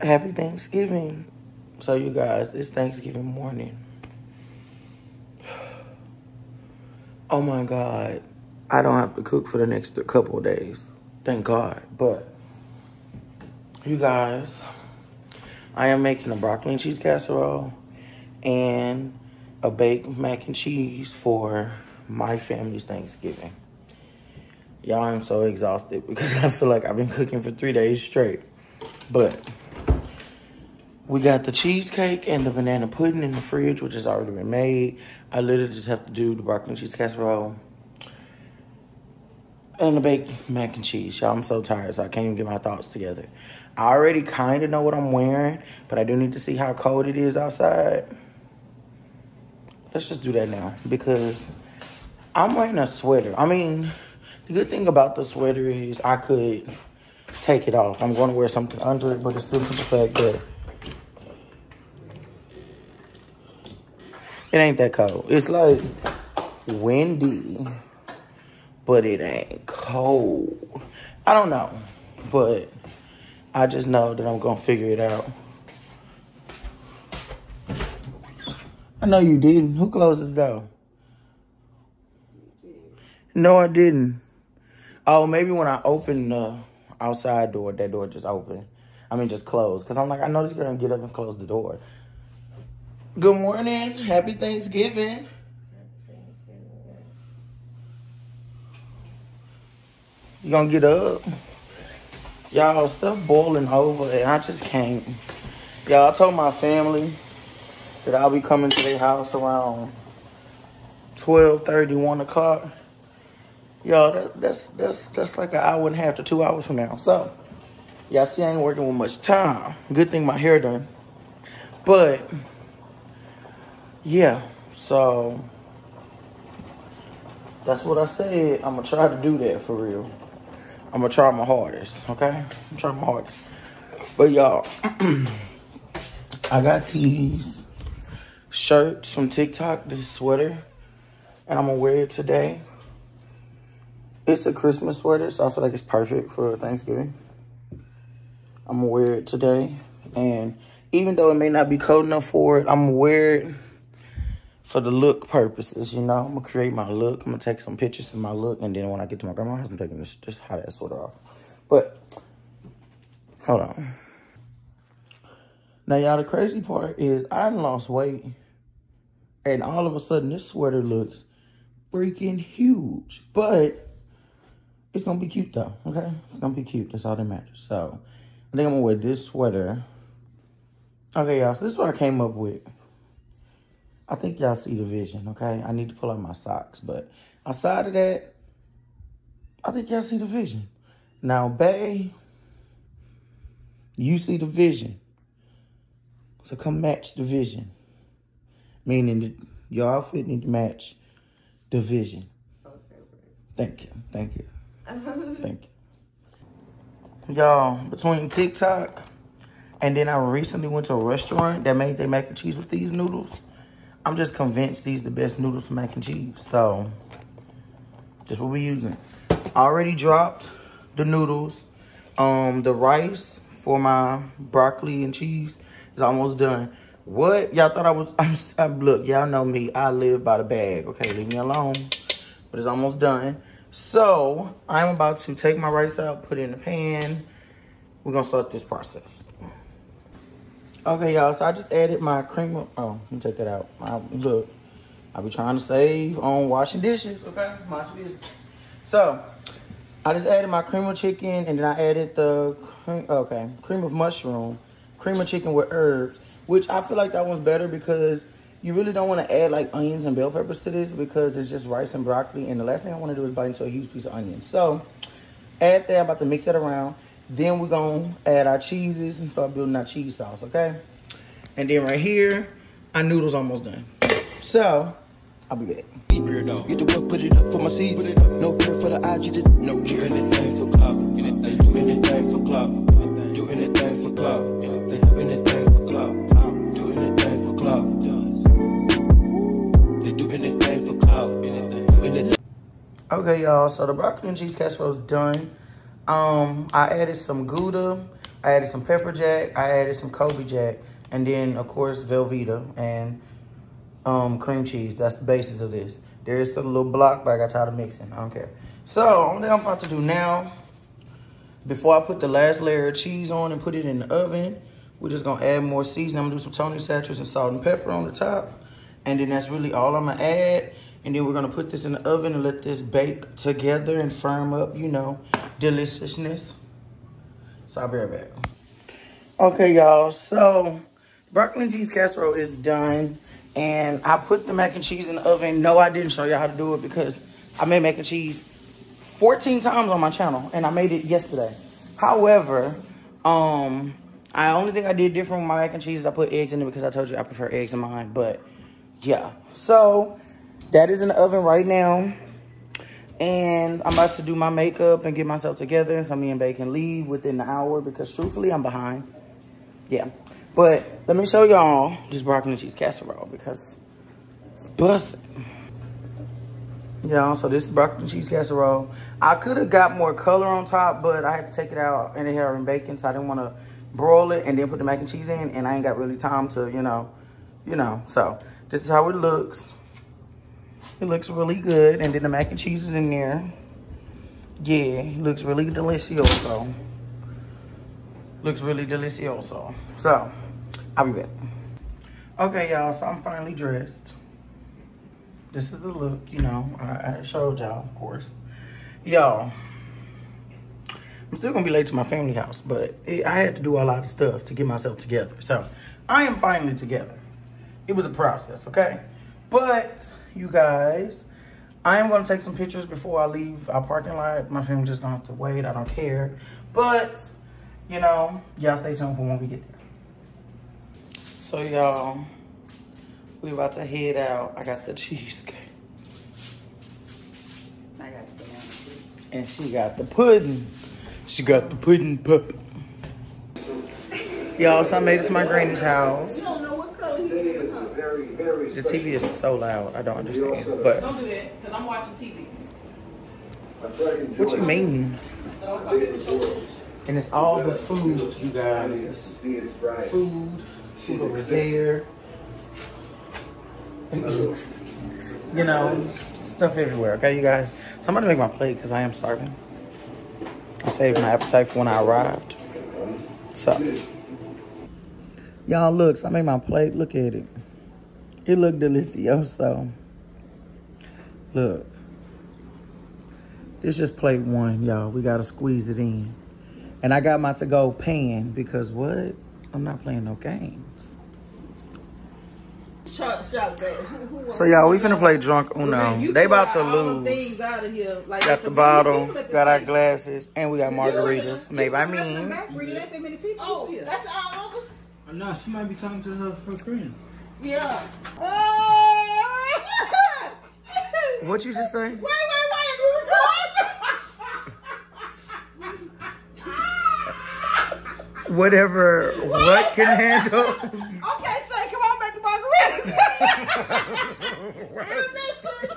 Happy Thanksgiving. So you guys, it's Thanksgiving morning. Oh my God. I don't have to cook for the next couple days. Thank God. But you guys, I am making a broccoli and cheese casserole and a baked mac and cheese for my family's Thanksgiving. Y'all, I'm so exhausted because I feel like I've been cooking for three days straight. But we got the cheesecake and the banana pudding in the fridge, which has already been made. I literally just have to do the broccoli cheese casserole and the baked mac and cheese. Y'all, I'm so tired, so I can't even get my thoughts together. I already kind of know what I'm wearing, but I do need to see how cold it is outside. Let's just do that now because I'm wearing a sweater. I mean, the good thing about the sweater is I could take it off. I'm going to wear something under it, but it's still the fact that it ain't that cold. It's like windy, but it ain't cold. I don't know, but I just know that I'm to figure it out. I know you didn't. Who closed this door? No, I didn't. Oh, maybe when I opened the outside door, that door just opened. I mean, just closed. Because I'm like, I know this girl gonna get up and close the door. Good morning. Happy Thanksgiving. You gonna get up? Y'all, stuff boiling over and I just can't. Y'all, I told my family that I'll be coming to their house around 12, 30, 1 o'clock. Yo, that, that's that's that's like an hour and a half to two hours from now. So, y'all see I ain't working with much time. Good thing my hair done. But, yeah, so that's what I said. I'm to try to do that for real. I'm to try my hardest, okay? I'm trying my hardest. But, y'all, I got these shirts from TikTok, this sweater, and I'm to wear it today. It's a Christmas sweater, so I feel like it's perfect for Thanksgiving. I'm gonna wear it today. And even though it may not be cold enough for it, I'm gonna wear it for the look purposes, you know? I'm gonna create my look. I'm gonna take some pictures of my look. And then when I get to my grandma's, I'm taking this, just how that sweater off. But, hold on. Now, y'all, the crazy part is I lost weight. And all of a sudden, this sweater looks freaking huge. But it's gonna be cute though, okay? It's gonna be cute, that's all that matters. So, I think I'm gonna wear this sweater. Okay, y'all, so this is what I came up with. I think y'all see the vision, okay? I need to pull out my socks, but outside of that, I think y'all see the vision. Now, Bay, you see the vision. So come match the vision. Meaning that your outfit need to match the vision. Thank you, thank you. Thank you. Y'all, between TikTok and then I recently went to a restaurant that made their mac and cheese with these noodles. I'm just convinced these the best noodles for mac and cheese. So, that's what we're using. already dropped the noodles. Um, the rice for my broccoli and cheese is almost done. What? Y'all thought I was, I'm, I'm look, y'all know me. I live by the bag. Okay, leave me alone. But it's almost done. So I'm about to take my rice out, put it in the pan. We're gonna start this process. Okay, y'all, so I just added my cream of, oh, let me take that out. I, look, I be trying to save on washing dishes, okay? Your business. So, I just added my cream of chicken and then I added the, cream, okay, cream of mushroom, cream of chicken with herbs, which I feel like that one's better because you really don't want to add like onions and bell peppers to this because it's just rice and broccoli. And the last thing I want to do is bite into a huge piece of onion. So add that. I'm about to mix it around. Then we're to add our cheeses and start building our cheese sauce, okay? And then right here, our noodles almost done. So, I'll be back. Get the work, put it up for my seeds. No care for the IG, just no care. Anything for clout. Do anything for clout. Do anything for clout. Okay, y'all. So the broccoli and cheese casserole is done. Um, I added some Gouda I added some pepper jack. I added some Colby jack. And then, of course, Velveeta and um, cream cheese. That's the basis of this. There is the little block, but I got tired of mixing. I don't care. So, only thing I'm about to do now, before I put the last layer of cheese on and put it in the oven, we're just gonna add more seasoning. I'm gonna do some Tony Chachere's and salt and pepper on the top. And then that's really all I'm gonna add. And then we're gonna put this in the oven and let this bake together and firm up, you know, deliciousness. So I'll be right back. Okay, y'all, so and cheese casserole is done. And I put the mac and cheese in the oven. No, I didn't show y'all how to do it because I made mac and cheese 14 times on my channel and I made it yesterday. However, um, I only think I did different with my mac and cheese I put eggs in it because I told you I prefer eggs in mine. But yeah, so that is in the oven right now. And I'm about to do my makeup and get myself together. So me and Bay can leave within the hour because truthfully, I'm behind. Yeah. But let me show y'all this broccoli and cheese casserole because it's busting. Yeah, so this broccoli and cheese casserole. I could have got more color on top, but I had to take it out and it had been bacon, so I didn't want to broil it and then put the mac and cheese in, and I ain't got really time to, you know, you know. So this is how it looks. It looks really good, and then the mac and cheese is in there. Yeah, looks really delicioso. Looks really delicioso. So, I'll be back. Okay, y'all, so I'm finally dressed. This is the look, you know, I, I showed y'all, of course. Y'all, I'm still gonna be late to my family house, but it, I had to do a lot of stuff to get myself together. So, I am finally together. It was a process, okay? But, you guys, I am gonna take some pictures before I leave our parking lot. My family just don't have to wait, I don't care. But, you know, y'all stay tuned for when we get there. So, y'all, we about to head out. I got the cheesecake. I got the banana. And she got the pudding. She got the pudding pup. Y'all, so I made it to my granny's house. You don't know what color he is, huh? The TV is so loud. I don't understand. But Don't do that, because I'm watching TV. what you mean? And it's all the food, you guys. Food, food over there. you know, stuff everywhere. Okay, you guys. So I'm gonna make my plate because I am starving. I saved my appetite for when I arrived. So, y'all, look. So I made my plate. Look at it. It look delicioso. Look. This just plate one, y'all. We gotta squeeze it in. And I got my to-go pan because what? I'm not playing no games. Shot, shot, back. Who, who wants- So y'all, we finna play drunk Uno. Man, They about to lose. Things out of here. Like, Got the bottle, people at the got our glasses, and we got You look at margaritas. the- Maybe you I look at the mean, back, reading, ain't that many people Oh, that's all of us? Uh, no, she might be talking to her, her friend. Yeah. what you just say? Wait, wait, wait, you recording? Whatever, what can handle? Okay, Shay, come on, make the margaritas. Intermission.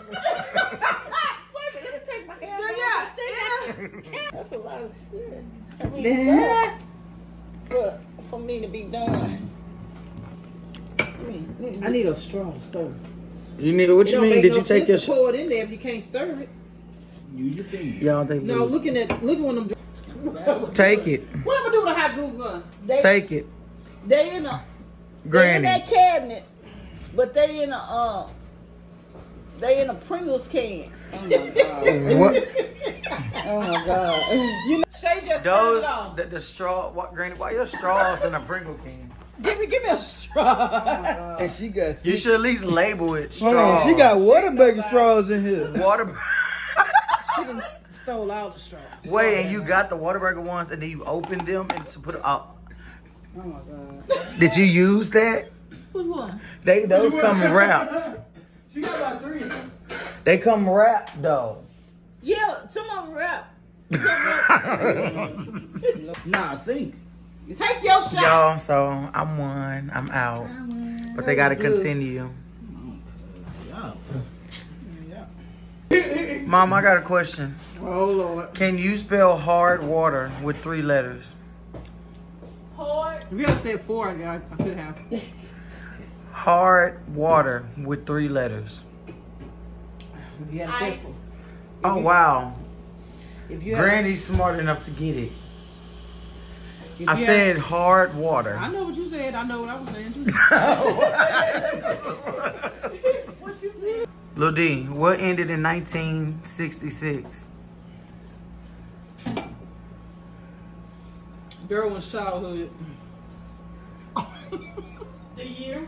Wait a minute, let me take my hand off. Yeah, That's a lot of shit. I mean, Yeah. for, for me to be done. I mean, I need a straw stir. You need, what it you don't mean? Did no you take your to pour it in there if you can't stir it? Use your finger. Y'all, they No, looking at looking when I'm. Take it. What am I doing with a hot glue gun? They, Take it. they in a they in Granny. that cabinet, but they in a uh, they in a Pringles can. Oh my What? Oh my god! You know, Shay just turned Those, it off. the, the straw, what, Granny, why your straws in a Pringle can? Give me, give me a straw. And she got. You should at least label it Hold straws. on, she got water straws in here. water. she done stole all the straws. Wait, and you got the Whataburger ones, and then you opened them and to put it out. Oh my god! Did you use that? Which one? They those come wrapped. She got about three of them. They come wrapped though. Yeah, some of them wrapped. Nah, I think. Take your shot. Y'all, so I'm one. I'm out. But they gotta continue. Yeah. Mom, I got a question. Oh lord. Can you spell hard water with three letters? If you had said four, I, I could have. Hard water with three letters. If you had said Ice. four. Oh wow. If you had, Granny's smart enough to get it. If I you had- said hard water. I know what you said. I know what I was saying too. What you said? Lil D, what ended in 1966? Derwin's childhood. The year?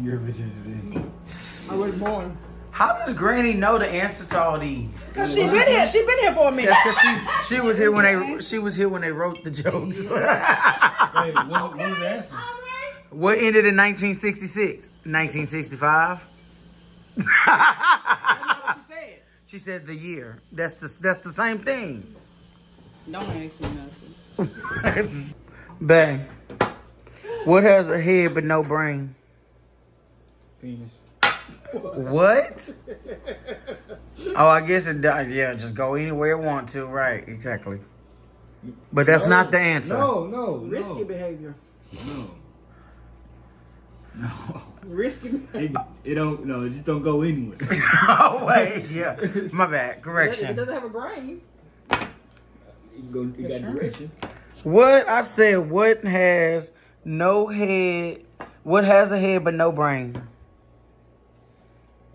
Your virginity. I was born. How does Granny know the answer to all these? Cause she been here. She been here for a minute. That's because she she was here when they she was here when they wrote the jokes. Wait, what, what was the answer? What ended in 1966? 1965. That's not what she said. She said the year. That's the that's the same thing. Don't ask me nothing. Bang. What has a head but no brain? Penis. What? Oh, I guess it does. Yeah, just go anywhere you want to. Right, exactly. But that's not the answer. No, no, Risky no. behavior. No. No. Risky. It, behavior. it don't, no, it just don't go anywhere. oh, wait. Yeah. My bad. It Correction. doesn't have a brain. You go, you got Sure. direction. What? I said, what has no head? What has a head but no brain?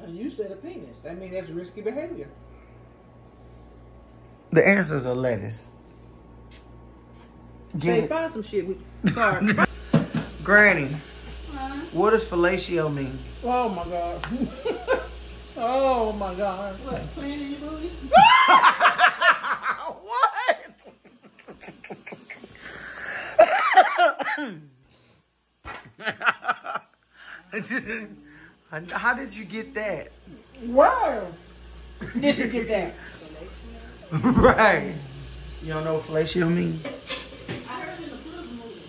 And you said a penis. That means that's risky behavior. The answer's a lettuce. Say, Give- find some shit. We, sorry. Granny, what does fellatio mean? oh my god. oh my god. What, playing in your booty? what? How did you get that? Where did you get that? right. You don't know what fellatio means? I heard in the prison movie.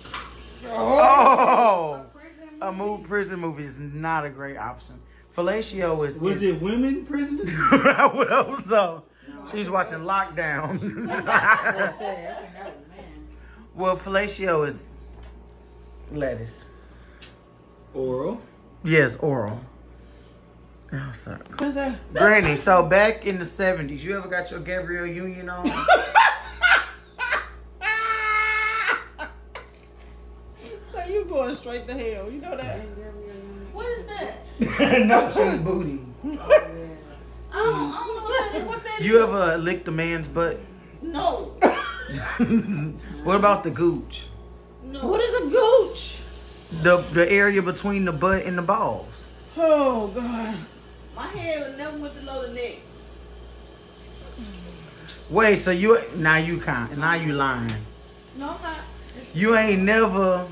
Oh, Prison a move prison movie is not a great option. Fellatio is. Was it women prisoners? I would hope so. She's watching Lockdown. well, fellatio is lettuce. Oral. Yes, oral. Oh, sorry. What's that? Granny, so back in the 70s, you ever got your Gabrielle Union on? So you going straight to hell. You know that? What is that? no, she booty. I don't, I don't know what that, what that You is. ever licked a man's butt? No. what about the gooch? No. What is a gooch? The the area between the butt and the balls. Oh god. My hair never went below the neck. Wait, so you now you can't now you lying. No, I'm not. You ain't never.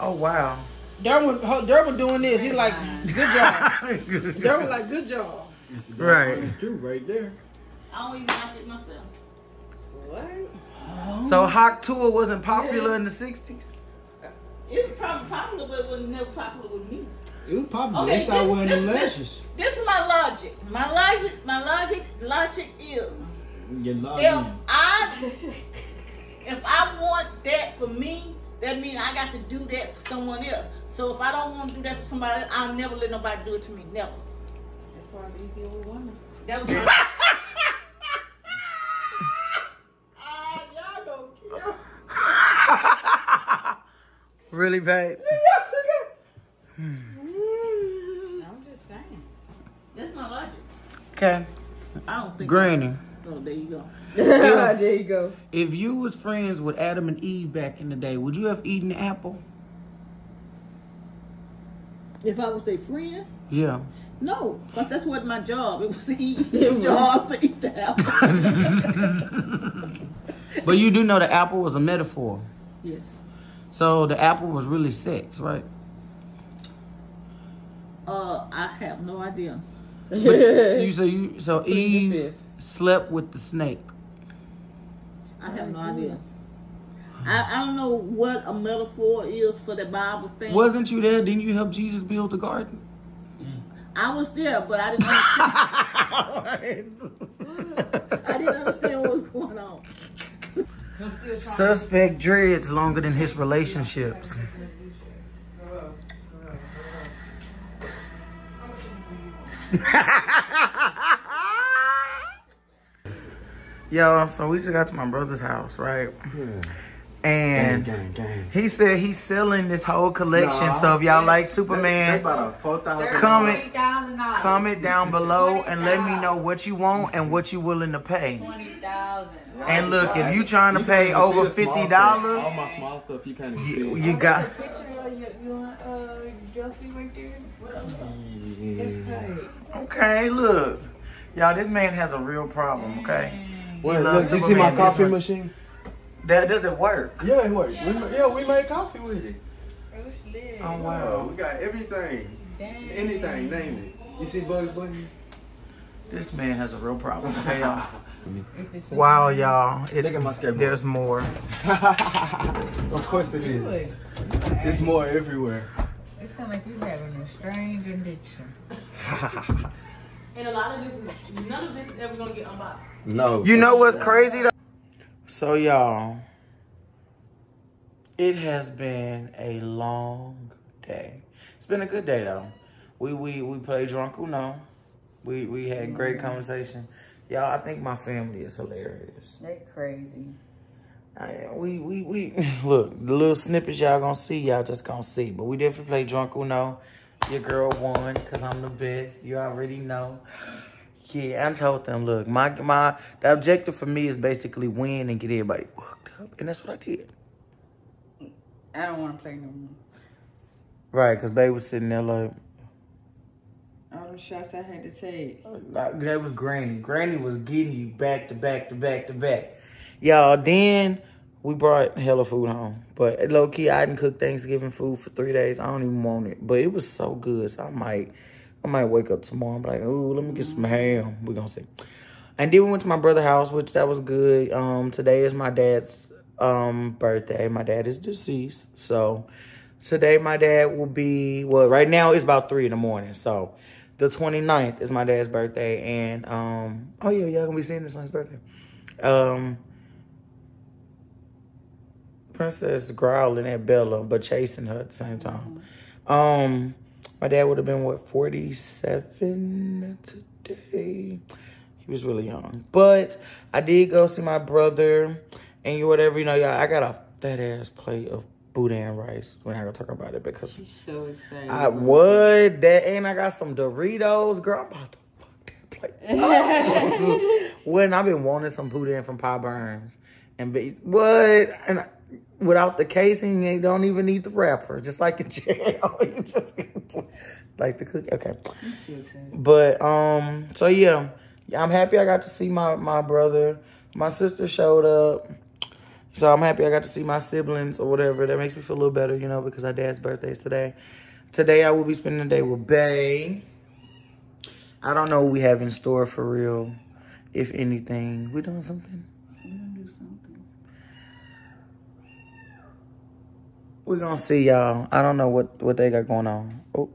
Oh wow. Derwin, ho- Derwin doing this. He's like, good job. Derwin like, good job. Right. True, right there. I don't even like it myself. What? So Hawk Tuah wasn't popular in the 60s? It was probably popular, but it was never popular with me. It was popular. Okay, they started this- wearing this- them this- lashes. This is my logic. My logic, my logic, logic is Your if login. I if I want that for me, that means I got to do that for someone else. So if I don't want to do that for somebody, I'll never let nobody do it to me. Never. That's why it's easier with women. That was my y'all. Really, babe? Okay. I don't think Granny, Oh, there you go. there you go. if you was friends with Adam and Eve back in the day, would you have eaten the apple? If I was their friend, Yeah. no, because that's what my job. It was to eat. His job to eat the apple. But you do know the apple was a metaphor. yes. So the apple was really sex, right? Uh, I have no idea. But you so you so Eve slept with the snake. I have no idea. I, I don't know what a metaphor is for the Bible thing. Wasn't you there? Didn't you help Jesus build the garden? Mm. I was there, but I didn't understand. I didn't understand what was going on. Suspect dreads longer than his relationships. Yo, so we just got to my brother's house, right? And gang, gang. he said he's selling this whole collection. So if y'all like Superman, about a four thousand. comment comment down below and let me know what you want and what you willing to pay. 20000 And look, if you trying to pay over fifty dollars, All dollars, my small stuff you can't you, see. you got. Picture of your, your uh, Duffy right there. That's tight. Okay, look, y'all. This man has a real problem. Okay, Wait, loves look, you see my coffee machine? that doesn't work. Yeah, it worked. We, ma- yeah, we made coffee with it. It. Oh Wow, wow, we got everything. Anything, name it. You see Bugs Bunny? this man has a real problem. Okay, y'all. Wow, y'all. It's, Look at my skateboard. There's more. of course it is. good. There's more everywhere. It sounds like you're having a strange addiction. And a lot of this is none of this is ever gonna get unboxed. No. You know what's crazy though? So y'all, it has been a long day. It's been a good day though. We we we played drunk Uno. We we had great mm-hmm. conversation. Y'all, I think my family is hilarious. They crazy. I, we we we look the little snippets y'all gonna see. Y'all just gonna see. But we definitely play drunk Uno. Your girl won because I'm the best. You already know. Yeah, I told them, look, my my the objective for me is basically win and get everybody fucked up, and that's what I did. I don't want to play no more. Right, because Babe was sitting there like, All the shots I had to take. like, that was Granny. Granny was getting you back to back to back to back. Y'all, then we brought hella food home. But low key, I didn't cook Thanksgiving food for three days. I don't even want it. But it was so good. So I might, I might wake up tomorrow and be like, ooh, let me get some ham. we gonna see. And then we went to my brother's house, which that was good. Um, today is my dad's um birthday. My dad is deceased. So today my dad will be well, right now it's about three in the morning. So the 29th is my dad's birthday. And um, oh yeah, y'all gonna be seeing this on his birthday. Um Princess growling at Bella, but chasing her at the same time. Um, my dad would have been what forty seven today. He was really young, but I did go see my brother, and you whatever you know, y'all. I got a fat ass plate of boudin rice. We're not gonna talk about it because He's so excited. I would that, and I got some Doritos, girl. I'm about to fuck that plate. when I've been wanting some boudin from Pie Burns, and be what and. I, Without the casing, you don't even need the wrapper. Just like in jail, you just like the cookie. Okay, but um, so yeah, yeah, I'm happy I got to see my my brother. My sister showed up, so I'm happy I got to see my siblings or whatever. That makes me feel a little better, you know, because our dad's birthday is today. Today I will be spending the day with Bay. I don't know what we have in store for real. If anything, we doing something. We're gonna do something. We're gonna see y'all. I don't know what, what they got going on. Oh.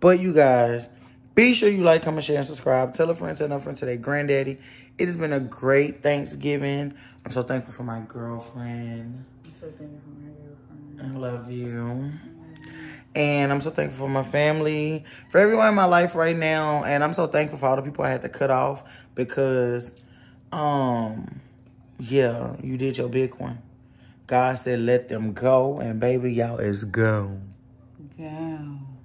But you guys, be sure you like, comment, share, and subscribe. Tell a friend, tell a friend, today, granddaddy. It has been a great Thanksgiving. I'm so thankful for my girlfriend. I'm so thankful for my girlfriend. I love you. And I'm so thankful for my family, for everyone in my life right now. And I'm so thankful for all the people I had to cut off because, um, yeah, you did your big one. God said, let them go. And baby, y'all is gone. Go.